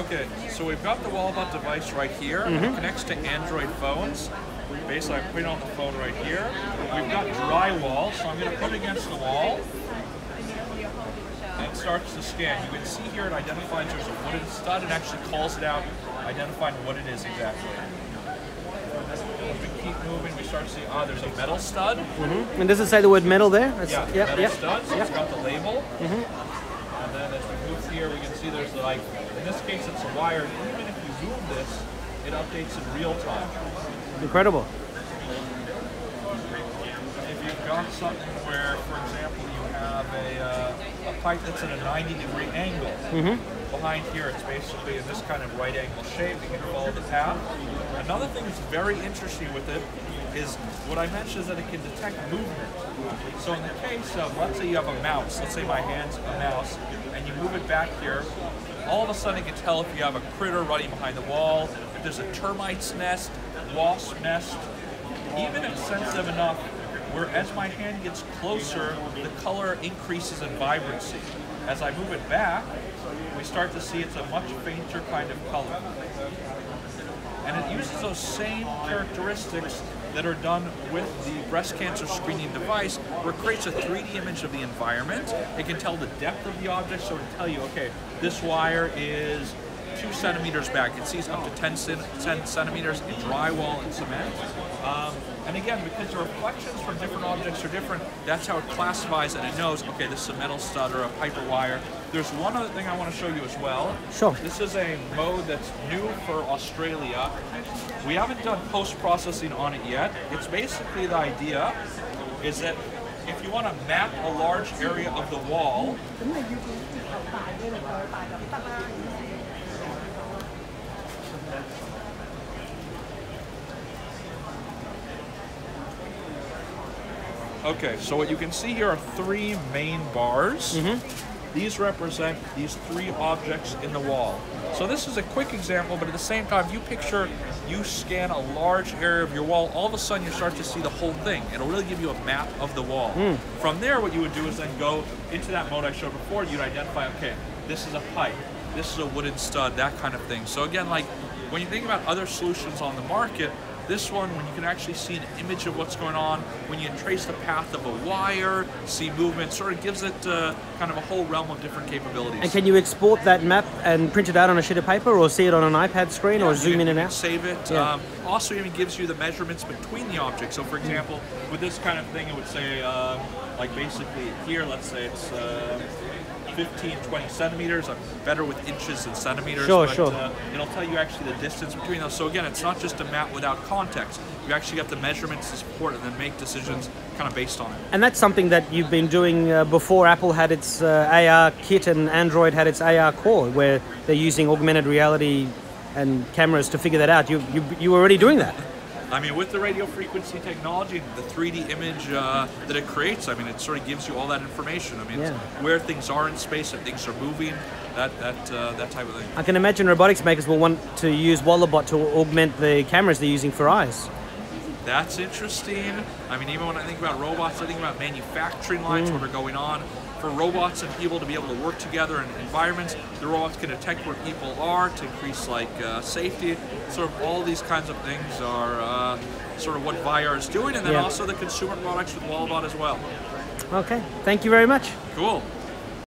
Okay, so we've got the Walabot device right here. It mm-hmm. connects to Android phones. Basically, I put it on the phone right here. We've got drywall, so I'm going to put it against the wall. And it starts to scan. You can see here it identifies there's a wooden stud. It actually calls it out, identifying what it is exactly. As we keep moving, we start to see, ah, there's a metal stud. Mm-hmm. And does it say the word metal there? That's, Yeah, yep, metal yep. stud, so yep. it's got the label. Mm-hmm. And then as we here, we can see there's like, in this case it's a wire. Even if you move this, it updates in real time. Incredible. If you've got something where, for example, you have a, uh, a pipe that's at a 90 degree angle, mm-hmm. behind here it's basically in this kind of right angle shape. You can follow the path. Another thing that's very interesting with it is what I mentioned is that it can detect movement. So in the case of, let's say you have a mouse, let's say my hand's a mouse, and you move it back here, all of a sudden it can tell if you have a critter running behind the wall, if there's a termite's nest, wasp nest, even if sensitive enough where as my hand gets closer, the color increases in vibrancy. As I move it back, we start to see it's a much fainter kind of color. And it uses those same characteristics that are done with the breast cancer screening device, where it creates a 3D image of the environment. It can tell the depth of the object, so it can tell you, okay, this wire is two centimeters back. It sees up to 10, 10 centimeters in drywall and cement. Um, and again, because the reflections from different objects are different, that's how it classifies and it knows, okay, this is a metal stud or a piper wire. There's one other thing I want to show you as well. Sure. This is a mode that's new for Australia. We haven't done post-processing on it yet. It's basically the idea is that if you want to map a large area of the wall, Okay, so what you can see here are three main bars. Mm-hmm. These represent these three objects in the wall. So this is a quick example, but at the same time, you picture you scan a large area of your wall, all of a sudden you start to see the whole thing. It'll really give you a map of the wall. Hmm. From there, what you would do is then go into that mode I showed before. You'd identify, okay, this is a pipe, this is a wooden stud, that kind of thing. So again, like when you think about other solutions on the market, this one, when you can actually see an image of what's going on, when you trace the path of a wire, see movement, sort of gives it uh, kind of a whole realm of different capabilities. And can you export that map and print it out on a sheet of paper or see it on an iPad screen or zoom in and out? Save it. Yeah. Um, also, even gives you the measurements between the objects. So, for example, with this kind of thing, it would say, um, like basically here, let's say it's uh, 15, 20 centimeters. I'm better with inches and centimeters. Sure, but, sure. Uh, it'll tell you actually the distance between those. So again, it's not just a map without context. You actually got the measurements to support and then make decisions kind of based on it. And that's something that you've been doing uh, before Apple had its uh, AR kit and Android had its ARCore, where they're using augmented reality and cameras to figure that out. You, you, you were already doing that. I mean, with the radio frequency technology, the 3D image uh, that it creates, I mean, it sort of gives you all that information. I mean, Yeah. where things are in space, that things are moving, that that uh, that type of thing. I can imagine robotics makers will want to use Walabot to augment the cameras they're using for eyes. That's interesting. I mean, even when I think about robots, I think about manufacturing lines, what are going on. For robots and people to be able to work together in environments, the robots can detect where people are to increase like uh, safety. Sort of all these kinds of things are uh, sort of what Vayyar is doing, and then Yeah. also the consumer products with Walabot as well. Okay, thank you very much. Cool.